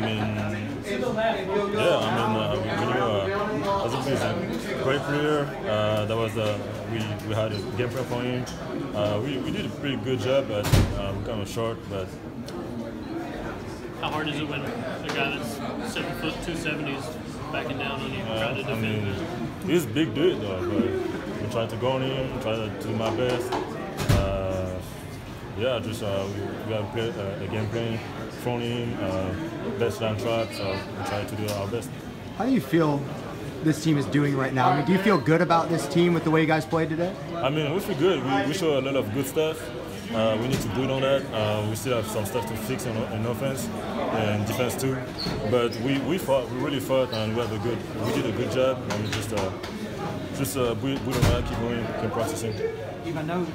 mean, yeah, I mean, uh, uh, as a great player, uh, that was uh, we we had a game plan for him. Uh, we we did a pretty good job, but uh, we kind of short. But how hard is it when a guy that's seven foot two seventy is backing down on you, uh, trying to I mean, he's a big dude though, but we try to go on him, try to do my best. Yeah, just uh, we, we have play, uh, a game plan from him, uh, best line trap, so we try to do our best. How do you feel this team is doing right now? I mean, do you feel good about this team with the way you guys played today? I mean, we feel good. We, we show a lot of good stuff. Uh, we need to build on that. Uh, we still have some stuff to fix in, in offense and defense too. But we, we fought, we really fought, and we had a good, we did a good job. And we just uh, just uh, build, build on that, keep going, keep practicing. Yves, I know